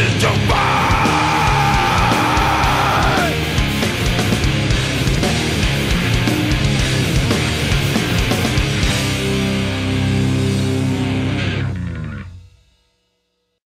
is to fight.